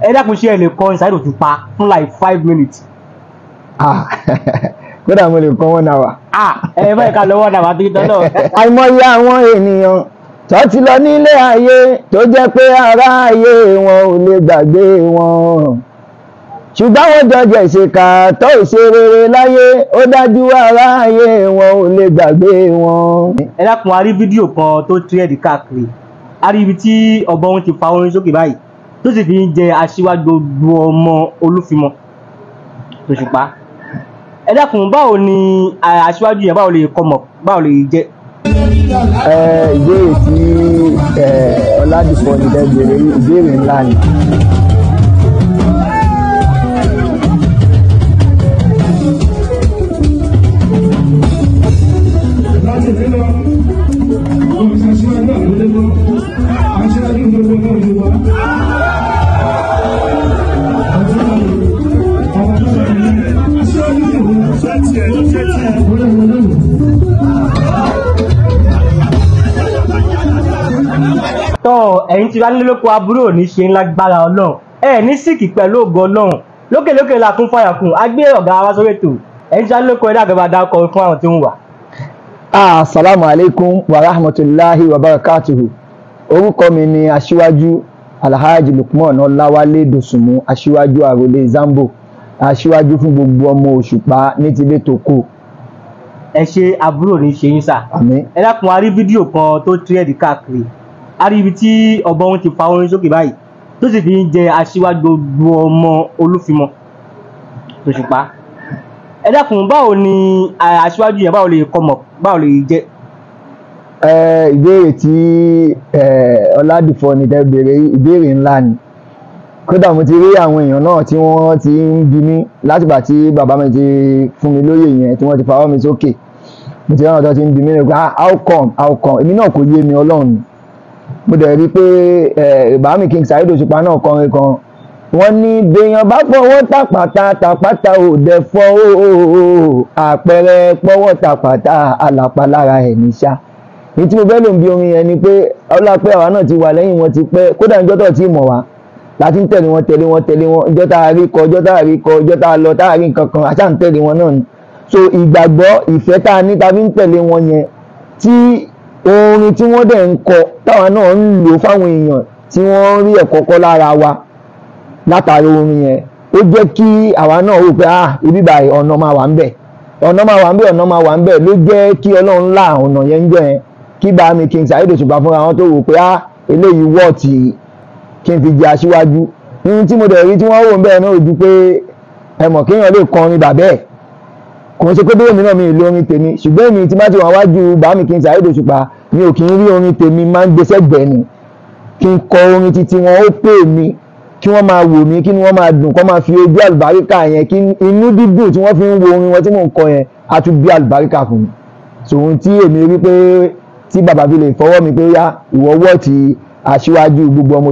ẹ dákun ṣe ẹ lè kọrin Saheed Òṣùpá fún like five minutes. Ah, kódà mo lè kọ́ náà wà. ah ẹ báyìí ká lọ́wọ́ náà wà tó tọ́ náà. àìmọye àwọn ènìyàn tó ti lọ nílé ayé tó jẹ́ pé ará ayé wọn ò lè gbàgbé wọn ṣùgbọ́n wọ́n jọjọ ìṣèkà tó ìṣe rere láyé ó dájú ará ayé wọn ò lè gbàgbé wọn. ẹ dákun a rí fídíò kan tó tírẹ̀dì káàkiri a rí ibi tí ọ̀bọ wọn ti fa orin sókè báyìí tó sì fi ń jẹ aṣíwájú gbogbo ọmọ olúfimọ Òṣùpá ẹ dákun báwo ni aṣíwájú yẹn báwo lè kọmọ báwo lè jẹ. Ìbéèrè tí ọládìpọ̀ ní dẹ́gbẹ̀rẹ̀ ìbéèrè ńlá ni. Yorùbá ṣẹ́ẹ̀tì ẹ̀ ló ṣẹ́ẹ̀tì ẹ̀ wọlé wọlé wò. tọ́ ẹ̀yin tí lóko aburú ò ní ṣe ńlá gbára ọlọ́run ẹ ní síkì pẹ̀lú ògo ọlọ́run lókèlókè la kún fàyà kún agbé ọ̀gá wa sórí ètò ẹ̀yin tí lóko ẹ̀dá àgbẹ̀ bá dákọ̀ fún àwọn tí ń wà. Assalamu alaikum wa rahmatullahi wa barakatuhu. Orúkọ mi ni Aṣíwájú Alhaji Lukman Ọláwálé Dòsùnmú, Aṣíwájú Àròlé Zambo, Aṣíwájú fún gbogbo ọmọ Òṣùpá ní tilé tó kù. ẹ ṣe aburú ò ní ṣe yín sà. Àmín. ẹ dákun a rí fídíò kan tó tírẹ̀dì káàkiri a rí ibi tí ọ̀bọ wọn ti fa orin sókè báyìí tó sì fi ń jẹ aṣíwájú gbogbo ọmọ olúfimọ Òṣùpá ẹ dákun báwo ni aṣíwájú yẹn báwo lè kọmọ báwo lè jẹ. Ìbéèrè tí ẹ, Ọládìpọ̀ ní dẹ́gbẹ̀rẹ̀ ìbéèrè ńlá ni. Kódà mo ti rí àwọn èèyàn náà tí wọ́n ti ń bi mí látìgbà tí bàbá mi ti fún mi lóyè yẹn tí wọ́n ti fawọ́ mi sókè. Mo ti rí àwọn tó ti ń bi mí nípa "Ah, how come? How come? Èmi náà kò yé mi Ọlọ́run mo dẹ̀ rí i pé ẹ̀ bàámi King Saheed Òṣùpá náà kọrin kan. Wọ́n ní béèyàn bá fọwọ́ tàpátá tàpátá ò dẹ̀ fọ́ ó àpẹẹrẹ pọ́wọ́ tàpátá àlàpà lára ẹ̀ ní ṣá. Ní tí mo fẹ́ lò ń bi orin yẹn ni pé ọlá pé àwa náà ti wà lẹ́yìn wọn ti pẹ́. Kódà níjọ́ tó ti mọ̀ wá láti ń tẹ̀lé wọn tẹ̀lé wọn tẹ̀lé wọn. Ìjọ́ tá a rí kọ ìjọ́ tá a rí kọ ìjọ́ tá a lọ tá a rí nǹkan kan àṣà ń tẹ̀lé wọn náà ni. So ìgbàgbọ́ ìfẹ́ tá a ní ta fi ń tẹ̀lé wọn yẹn tí orin tí wọ́n dẹ̀ ń kọ táwa náà ń lò fáwọn èèyàn tí wọ́n rí ẹ̀kọ́ kọ́ lára wa látàrí orin yẹn ó jẹ́ kí àwa náà wò pé ah ibi báyìí ọ̀nà máa wà ń bẹ̀. Ọ̀nà máa wà ń bẹ̀ ọ̀nà máa wà ń bẹ̀. Ló jẹ́ kí ọlọ́run là ọ̀nà yẹn ń jọ yẹn. Kí bá mi King Saheed Òṣùpá fúnra wọn tó wò pé ah eléyìí wọ́ọ̀tì kí n fi jẹ aṣíwájú. Ohun tí mo dẹ̀ rí tí wọ́n wò ń bẹ̀ náà ojú pé ẹ̀mọ̀ kéèyàn lè kọrin bàbẹ́ ẹ̀. Kò ń ṣe pé bí èmi náà mi ì lo orin tèmi ṣùgbọ́n èmi tí má ti wà wájú bá mi King Saheed Òṣùpá mi ò kì í rí orin tèmi máa ń gbé sẹ́gbẹ̀ẹ́ ni. Kí n kọ orin titi wọn ó pè mí kí wọ́n máa wò mí kí wọ́n máa dùn kọ́ máa fi ojú àlùbáríkà yẹn kí inú dídùn tí wọ́n fi ń wo orin wọn tí mò ń kọ yẹn á tún bí àlùbáríkà fún mi. Sòun tí èmi rí pé tí bàbá fi lè fọwọ́ mi pé yá ìwọ wọ́ọ̀tì aṣíwájú gbogbo ọmọ